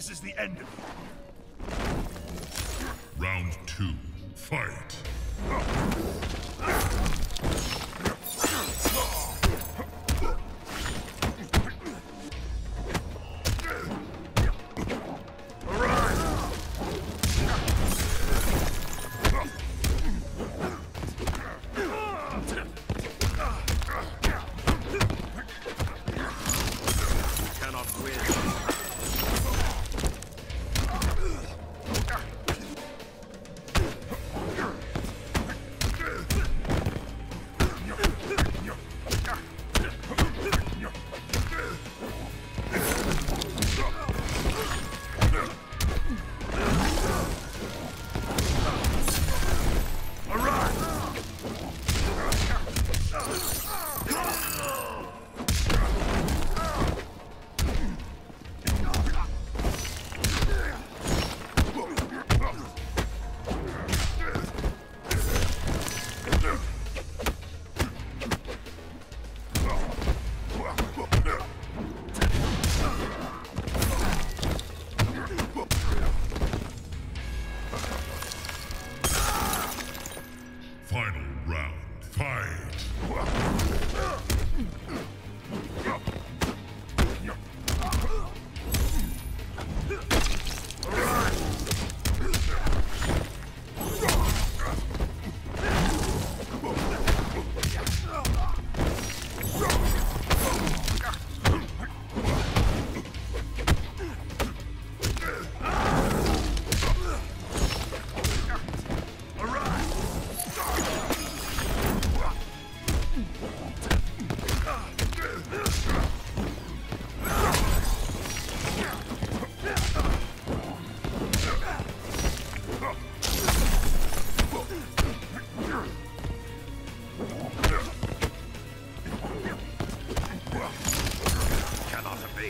This is the end of it. Round two, fight. Uh.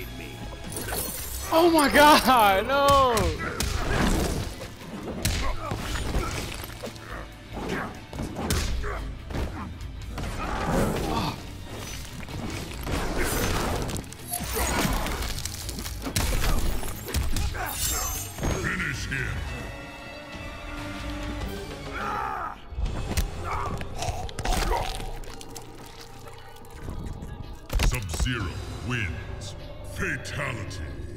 Cannot me. Oh my god, no! Finish him. Sub-Zero wins. Fatality.